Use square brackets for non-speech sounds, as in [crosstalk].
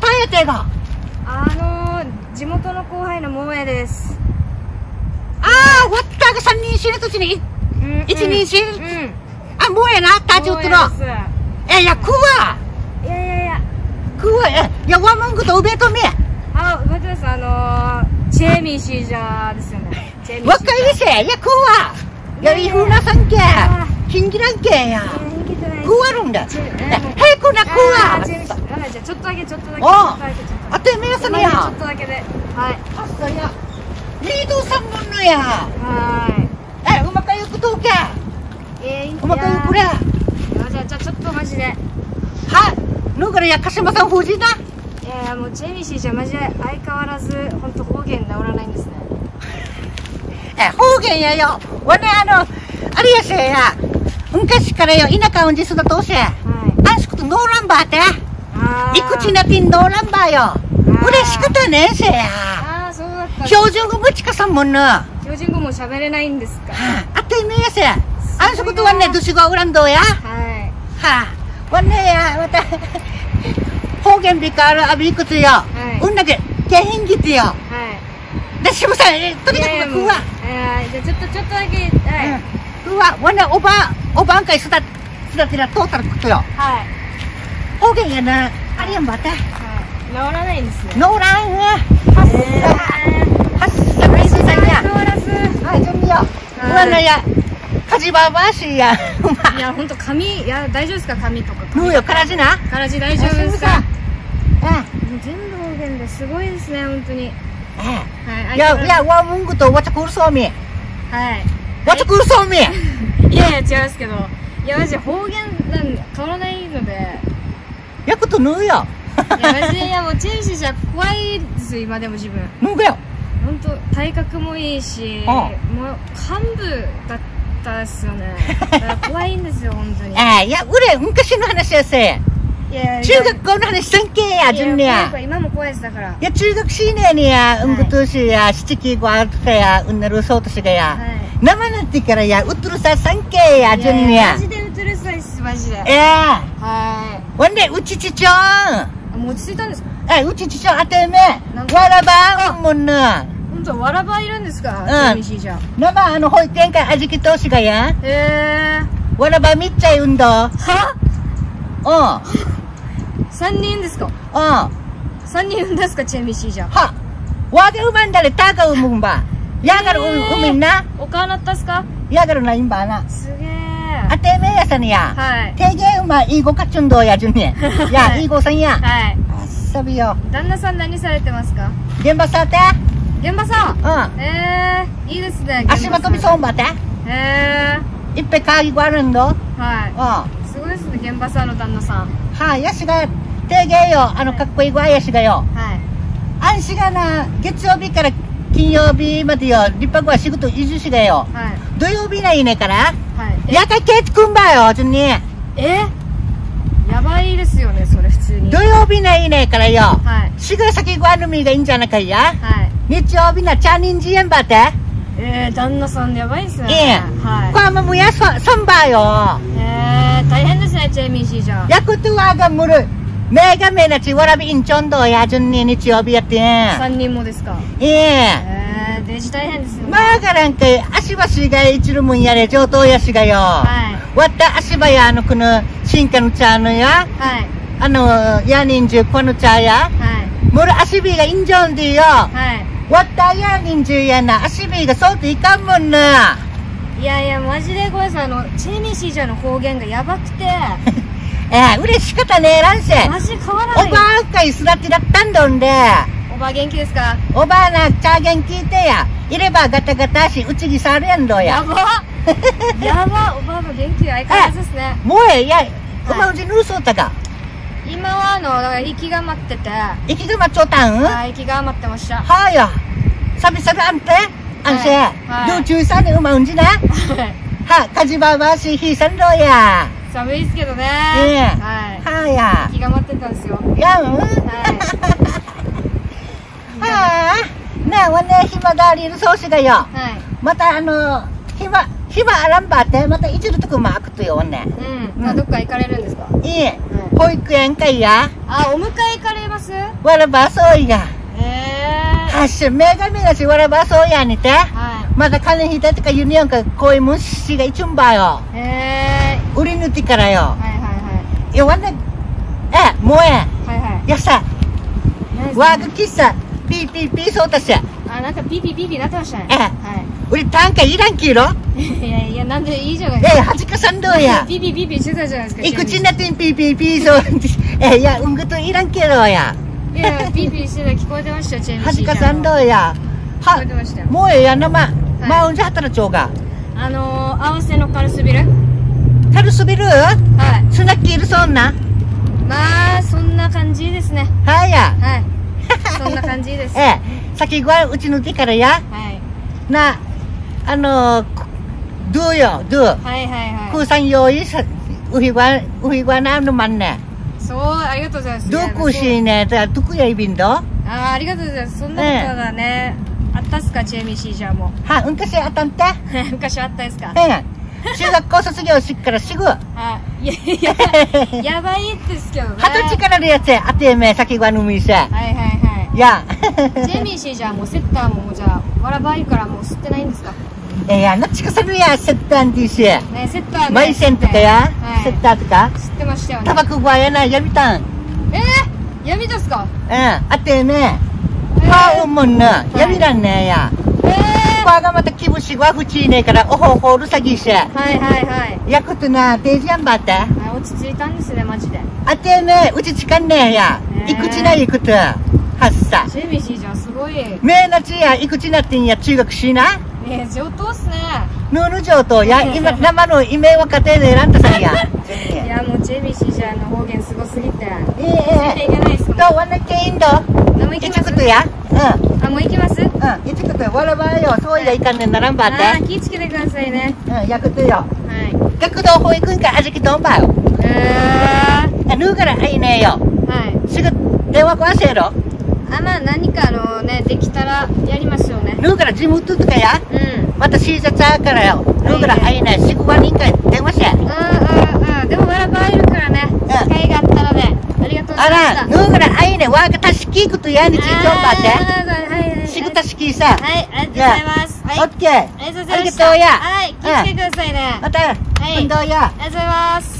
タイヤ手が。あの地元の後輩の桃江ですああ、わったが三人死ぬとちに、うん一人死うんぬ。あ、もうやな、タチウッドの。え、いや、食うわ。すいやいやいや食うわ。え、いや、ワンマングとウベとめ。あ覚えてますあのー、チェーミーシージャーですよね [laughs] チェーミー若いでし。いや、食うわ。いや、いいふうなさんけあ。金ギランけや。食食わるんだ。チェえ、へいこな食うわ。じゃあちょっとだけちょっとだけおちょっとだけちょっとだあてめえさねや。けちょっとだけではいあっさや。リードさんもんのや。はえ、うまかゆくとうけ。いえー、うまかゆくれ。じゃあじゃあちょっとマジではい。ぬがらや、かしまさん、ふじな。いやいやもうチェーミーシージャーマジで相変わらず本当方言治らないんですね [laughs] え、方言やよ。わね、あの、あれやせや。昔からよ、田舎うんじすだとおせ。はいあんしくとノーランバーって。いくちなてんノーランバーよ。嬉しくたねえせや。あーそうだった標準語ぶちかさんもんの。は標準語も喋れないんですか？あ、あってめえやせ。あんしくとはね、どしごうらんどうや。ははいあ、わねや、また、方言びかあるあびいくつよ。いうんだけ、けへんぎてよ。はいで、しぶさん、えとにかいやいやもうく食うわ。えーじゃあちょっとちょっとだけはい、うん。うわ、わね、おば、おばんかいすだ、すだてらとうたらくとよ。はい方言やな、あれやんばた。はい治らないんですねノーランは、はっさ、はっさ、めいさんや。変わらずはい、準備よ。うわなや、かじばばしや。い。や本当髪いや大丈夫ですか髪とかぬうよ、からじな。からじ大丈夫ですか？う全部方言ですごいですね本当にあはいいや、いや、わ、むんぐと、わちゃくるそうみ。はいわちゃくるそうみ。いやいや違いますけどいやマジで方言なん変わらないのでやくとぬうよ。いやマジでいやもうチシーじゃ怖いですよ今でも自分ぬうがよ。本当体格もいいしあもう幹部だったですよね [laughs] だから怖いんですよ本当にいや、うれ、昔の話やせ。いや中学校の話せんけや、じゅんねや。や今も怖いですだからいや、中学しねえにや、うんぐとしや、七きごあるかや、うんなるそうとしがや。はい生なってからや、うっとるささんけや、じゅんねやマ。ジでうつるさいっすマジでええはほんで、うちちちょん。いあもう落ち着いたんですかえ、うちちちょんあてめわらばんもんな。本当わらばいるんですかんチェルシーじゃ生、あの、保育園からあじきとしがや。へえわらばみっちゃい運動。うん。はは三人ですかうん。三人産んですかチェミシーじゃは。わがうまんだれ、たがうむんば。やがるう、みんな。お母なったっすかやがるないんばな。すげえあてめやさにや。はいてげいいごかちゅんどうやじゅんね。[laughs] や、いいごさんや。はいあっさびよ。旦那さん何されてますか？現場さて。現場さん？うん。ええいいですね足場飛びそうんばて。へえいっぺかぎごあるんど。うん。ははいすごいですね現場さんの旦那さんあ、やしが、てげよ。あの、かっこいいごあやしがよ。はいあんしがな、月曜日から金曜日までよ。立派ごは仕事移住しがよ。はい土曜日ないねから。はいやかけつくんばよ、じゅんに。え？やばいですよねそれ普通に土曜日ないねからよ。はいしが先ごあるみがいいんじゃなかいや。はい日曜日な、チャーニンジエンバて？えー、旦那さんやばいですねええはいこわまむやさ、さんばよ。えー、大変ですねチェミシーじゃんやくとわがむる。めがめなちわらびんちょんどやじゅんに日曜日やってん。三人もですか？ええ。えー、デジ大変ですよねまあがらんかい、足場しがいちるもんやれ、上等やしがよ。はいわった足場やあのこの、進化の茶のや、はいあの、やにんじゅこの茶や、はいむる足びがいんじょんでよ。はいわったやにんじゅやな、足びがそうといかんもんな。いやいやマジでごめんなさいあのチェミシーじゃんの方言がやばくて [laughs] ええ、嬉しかったね、らんせ。マジ変わらおないばあかいすらってだったんどんで。おば元気ですか？おばあな、チャーゲン聞いてや。いればガタガタし、うちぎされんどや。や。ば。[laughs] やば。おばあも元気相変わらずですね。もうええや、おまうちぬるそうたか？今はあのだから息が待ってて。生きがまちょたん？ははい息が待ってました。あや。サビサビあんて？あんせ。はい。どうちゅうまうんじな？は、かじばばしひさんどや。寒いですけどね。ええ。はい。はや。息が待ってたんですよ。やん。ははあ。なあ、わね、暇がありるそうしがよ。いはいまたあの、暇、暇あらんばって、またいじるとこも開くとよ、わね。うん、まあどっか行かれるんですか？いい。は保育園かいや。あ、お迎え行かれます？わらばそういや。えはっしゃ、めがみがしわらばそうやにて。はまだ金引いたとかユニオンかこういう虫が一んばよ。い。え売り抜きからよ。はいはいや、わんね、え、もうえ。はい。はいはい。やさ、何ですかワーク喫茶、ピーピーピーそうたし。あ、なんかピーピーピーピーなってましたね。えは売り単価いらんきろい。いやいや、なんでいいじゃないですえ、はじかさんどうや。ピーピーピーピーしてたじゃないですか。いくちなてんピーピーピーそう。え、いや、うんぐといらんけろや。いや、ピーピーしてた聞こえてましたよ、チェミはじかさんどううや。聞こえはて、ましたよ。もうええやなま。まうんじゃ働ちょうが。あのー、合わせのカルスビル？カルスビル？はい。スナッキールそんなまあ、そんな感じですね。はいや。はい。そんな感じです。はええ、先ごはうちの手からや。い。な、あのー、どうよ、どう？はいはいは空産用意さ、うひわ、うひわなのまんね。い。そう、ありがとうございます。どこしいね、だ、どこやいびんどは、あーありがとうございます。そんなことがね、あったっすか、チェミシーじゃもうんかしあったんて？[laughs] う。昔あったですか？ええ。中学校卒業しっからすぐ。はい。いやいや、やばいですけどね。二十歳からのやつや、あてめえ、先ごはのみせ。はいはいはい。や。ジェミーシーじゃもうセッターもじゃあ、わらばいからもう吸ってないんですか？えや、なちかさるや、セッターんていし。ね、セッターね。マイセンとかや、はい。セッターとか？知ってましたよね。タバコごはやな、やみたん。うん。えー、闇ですか？あてめえ。えーパーオンもんな、やみらんねや。えパーがまた気分しはふちいねえから、おほほるさぎし。ー、はいはいはい。やくとな、デージやんばって。あ落ち着いたんですね、マジで。あてめえ、うちちかんねえや。ねいくちないくと。はっさ。ジェミーシーじゃすごい。えめえなちや、いくちなってんや、中学しな。ー、上等っすね。ヌーヌ上と、や、今、生のイメ若手で選んださんや。いや、もうジェミーシーじゃの方言すごすぎて。ええついていけないっすどもん。うわなけいんど？もう行きます？や？うん。あ、もう行きます？うん。いちくとわらばよ。そういやいかんねんならんばっあー、て。気ぃつけてくださいね。うん、やくとよ。はい。学童保育園からはじきとんばよ。えあ、ぬうからあいねえよ。ー、はい。すぐ電話壊せやろ。あ、まあ何かあのね、できたらやりますよね。ぬうから地元とかや？うん。またシーザツァーからよ。ぬうからあいねえ。すぐは人か電話せ。うんうんうん。でもわらばいるからね。機会があったらね。ありがとうござあいました。ら、ぬうからあいねえ。わがたしきいくとやについちょんばって。しぐたしきさ。はい、ありがとうございます。はい。オッケー。ありがとうや。はい、気をつけてくださいね。また、い運動や。ありがとうございます。